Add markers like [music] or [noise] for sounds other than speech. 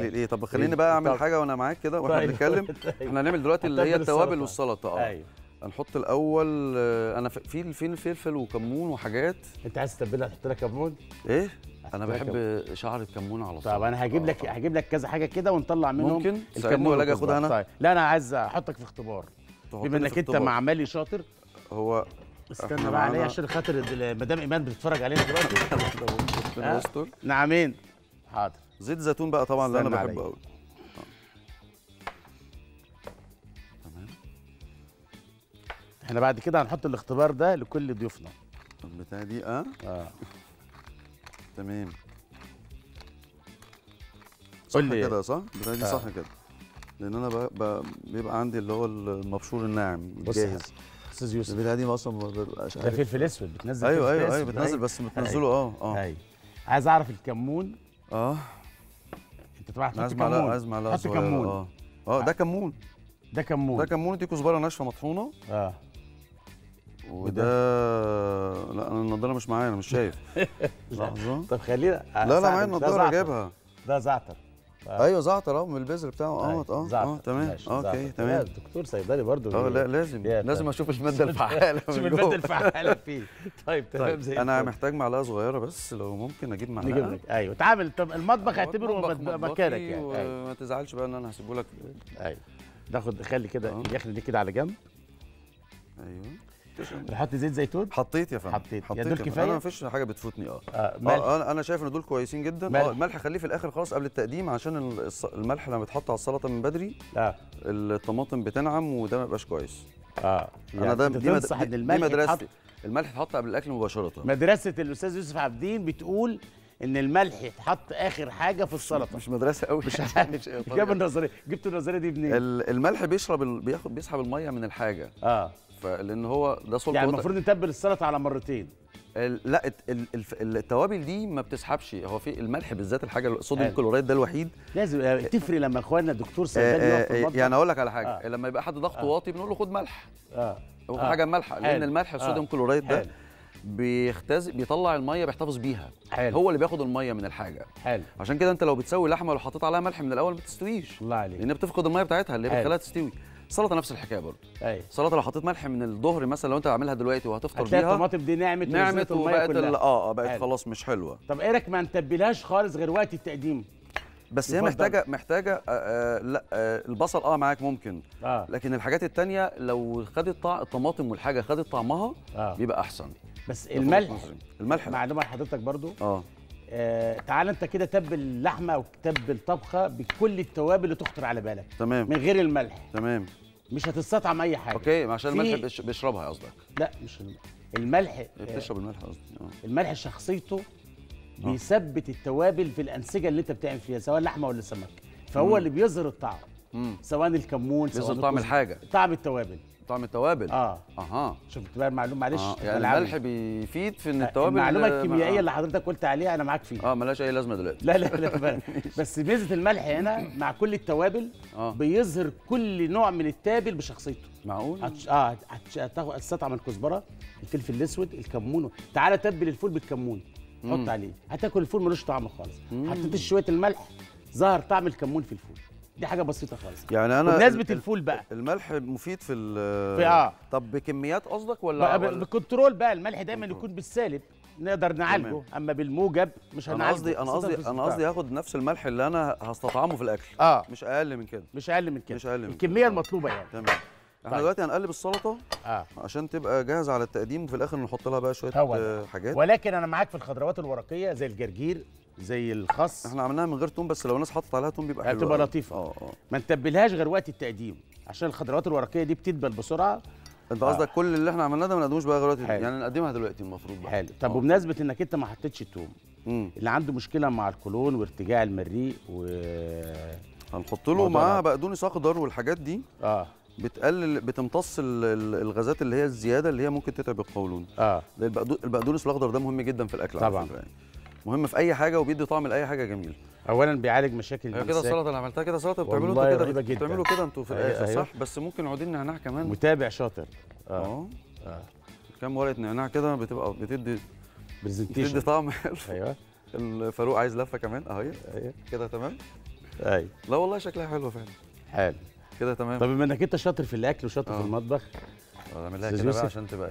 إيه طب خليني بقى أعمل طب. حاجة وأنا معاك كده وإحنا طيب. بنتكلم. [laughs] إحنا هنعمل دلوقتي اللي هي التوابل. والسلطة. آه. أيوه. هنحط الأول آه، أنا في في الفلفل وكمون وحاجات. أنت عايز تتبلها تحط لها كمون؟ إيه؟ أنا بحب شعر الكمون على طول. طب أنا هجيب لك هجيب لك كذا حاجة كده ونطلع منهم ممكن؟ الكمون ولا أجي. آخدها أنا؟ طيب. لا أنا عايز أحطك في اختبار. بما إنك أنت. معملي شاطر. هو استنى بقى عليا عشان خاطر مدام إيمان بتتفرج علينا دلوقتي. [laughs] آه. نعمين. حاضر. زيت زيتون بقى طبعا اللي أنا بحبه. قوي تمام. إحنا بعد كده هنحط الاختبار ده لكل ضيوفنا. البتاع دي آه. آه. تمام. صح. كده صح؟ البتاع دي آه. صح كده. لأن أنا ب... ب... بيبقى عندي اللي هو المبشور الناعم. بص جاهز. أستاذ يوسف. البتاع دي أصلا ما ببقاش عارف. فلفل أسود بتنزل أيوه أيوه أيوه. بتنزل بس بتنزله آه آه. أيوه. عايز أعرف الكمون؟ آه. انت طبعا هتحط كمون. عايز معلقه حط كمون. آه. آه ده كمون. ده كمون. ده كمون دي كزبرة ناشفة مطحونة. آه. وده لا أنا النضارة مش معايا أنا مش شايف. [laughs] لحظة. طب خلينا لا لا معايا النضارة. جايبها. ده زعتر. آه. أيوه زعتر آه من البذر بتاعه. آه أيوة، آه. آه تمام. أوكي تمام. دكتور صيدلي برضو آه لا لازم. لازم. أشوف المادة [laughs] الفعالة شوف المادة. الفعالة فيه. طيب تمام طيب زي أنا. محتاج معلقة صغيرة بس لو ممكن أجيب معلقة. نجيب لك. أيوه. تعامل طب المطبخ اعتبره مكانك يعني. أيوه. وما تزعلش بقى إن أنا هسيبه لك. أيوه. ناخد خلي كده. اليخنه دي كده على جنب. أيوه. نحط زيت زيتون؟ حطيت يا فندم. حطيت. يا حطيت دول يا فندم. كفاية؟ أنا مفيش حاجة بتفوتني. آه. آه ملح. آه أنا أنا شايف ان دول كويسين جدا. ملح. آه الملح خليه في الآخر خالص قبل التقديم عشان الملح لما بيتحط على السلطة من بدري آه. الطماطم بتنعم وده ما يبقاش كويس. آه. أنا ده دي, مد... دي, مدرستي. الملح يتحط قبل الأكل مباشرة. مدرسة الأستاذ يوسف عابدين بتقول إن الملح يتحط آخر حاجة في السلطة. مش مدرسة قوي مش [laughs] عارف. جاب النظرية. جبت النظرية دي منين؟ ال- الملح بيشرب. بياخد بيسحب المية من الحاجة. آه. فلان هو ده صلب يعني المفروض نتبل السلطة على مرتين. لا التوابل دي ما بتسحبش هو في الملح بالذات الحاجة الصوديوم حلو. كلورايد ده الوحيد لازم آه، تفرق لما إخواننا الدكتور آه صيدلي يقف في آه المطبخ يعني أقول لك على حاجة آه. آه. لما يبقى حد ضغطه واطي بنقول له خد ملح آه آه. حاجة مالحه لأن. الملح الصوديوم آه. كلورايد ده بيختز بيطلع المية بيحتفظ بيها حلو هو اللي بياخد المية من الحاجة حلو عشان كده أنت لو بتسوي لحمة لو حطيت عليها ملح من الأول ما تستويش الله عليك لأن بتفقد المية بتاعتها اللي. بتخليها تستوي السلطه نفس الحكاية برضه أيوه السلطه لو حطيت ملح من الظهر مثلا لو انت عاملها دلوقتي وهتفطر هتلاقي بيها الطماطم دي نعمت نعمت وبقت كلها. آه آه، بقت. خلاص مش حلوة طب إيه رايك ما نتبلهاش خالص غير وقت التقديم بس هي. محتاجه محتاجة آه آه لا آه البصل آه معاك ممكن آه لكن الحاجات التانية لو خدت طعم الطماطم والحاجة خدت طعمها آه بيبقى أحسن بس الملح. الملح. معلومة لحضرتك برضو آه آه تعال انت كده تبل اللحمة أو تبل طبخه بكل التوابل اللي تخطر على بالك. تمام. من غير الملح. تمام. مش هتستطعم أي حاجة. أوكي عشان الملح بيش- بيشربها قصدك. لا مش الم- الملح آه، بتشرب الملح قصدي آه. الملح شخصيته بيثبت التوابل في الأنسجة اللي أنت بتعمل فيها سواء لحمة ولا سمك. فهو مم. اللي بيظهر الطعم. سواء الكمون سواء بيظهر طعم. الحاجة. طعم التوابل. طعم التوابل؟ آه. أها. شفت بقى المعلومة معلش آه. يعني. الملح بيفيد في إن التوابل المعلومة آه، الكيميائية آه. اللي حضرتك قلت عليها أنا معاك فيها. آه ملهاش أي لازمة دلوقتي. لا لا لا. [laughs] بس ميزة الملح هنا مع كل التوابل آه. بيظهر كل نوع من التابل بشخصيته. معقول؟ هتش... آه هتش... هتاخد هتستطعم الكزبرة الفلفل الأسود الكمون. تعالى تبل الفول بالكمون. حط عليه. هتاكل الفول ملوش طعم خالص. حطيت شوية الملح ظهر طعم الكمون في الفول. دي حاجة بسيطة خالص. يعني أنا بمناسبة ال- الفول بقى. الملح مفيد في ال آه. طب بكميات قصدك ولا, بال control بقى الملح دايما. يكون بالسالب. نقدر نعالجه. تمام. أما بالموجب مش أنا هنعالجه. قصدي أنا قصدي أنا. قصدي هاخد نفس الملح اللي أنا هستطعمه في الأكل. آه. مش أقل من كده. مش أقل من كده. مش أقل من الكمية كده. المطلوبة يعني. تمام. إحنا طيب. دلوقتي هنقلب السلطة آه. عشان تبقى جاهزة على التقديم وفي الآخر نحط لها بقى شوية هو. آه، حاجات. ولكن أنا معاك في الخضروات الورقية زي الجرجير. زي الخس إحنا عملناها من غير توم بس لو الناس حطت عليها توم بيبقى حلو هتبقى أوي. لطيفة. آه آه ما نتبلهاش غير وقت التقديم عشان الخضروات الورقية دي بتدبل بسرعة انت آه. قصدك كل اللي إحنا عملناه ده ما نقدموش بقى دلوقتي حلو. يعني نقدمها دلوقتي المفروض بقى حلو طب آه. بمناسبة إنك أنت ما حطيتش التوم اللي عنده مشكلة مع القولون وارتجاع المريء و هنحط له موضوع معاه العظم. بقدونس اخضر والحاجات دي آه بتقلل بتمتص ال- ال- الغازات اللي هي الزيادة اللي هي ممكن تتعب القولون آه البقدونس الأخضر ده مهم جدا في الأكل طبعاً. يعني. مهم في أي حاجة وبيدي طعم لأي حاجة جميل. اولا بيعالج مشاكل هي كده السلطة اللي عملتها كده سلطه بتعملوا أنتوا كده. بتعملوا كده أنتوا في أيوة، الآخر. صح؟ بس ممكن عودين نعناع كمان. متابع شاطر. آه. آه. آه. كام ورقة نعناع كده بتبقى بتدي بتدي برزنتيشن طعم حلو. أيوه. الفاروق عايز لفة كمان أهي. أيوه. كده تمام؟ أيوه. لا والله شكلها حلوة فعلا. حلو. كده تمام. طب بما إنك أنت شاطر في الأكل وشاطر آه. في المطبخ اعملها أستاذ كده بقى. عشان تبقى